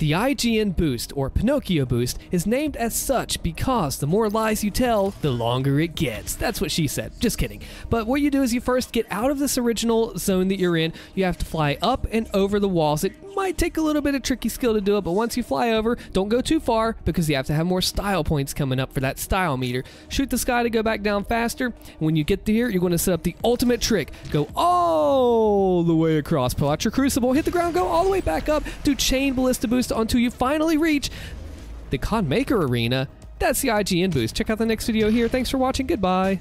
The IGN boost, or Pinocchio boost, is named as such because the more lies you tell, the longer it gets. That's what she said. Just kidding. But what you do is you first get out of this original zone that you're in. You have to fly up and over the walls. Might take a little bit of tricky skill to do it, but once you fly over, don't go too far because you have to have more style points coming up for that style meter. Shoot the sky to go back down faster. When you get here, you're going to set up the ultimate trick. Go all the way across. Pull out your crucible, hit the ground, go all the way back up, do chain ballista boost until you finally reach the COD Maker Arena. That's the IGN boost. Check out the next video here. Thanks for watching. Goodbye.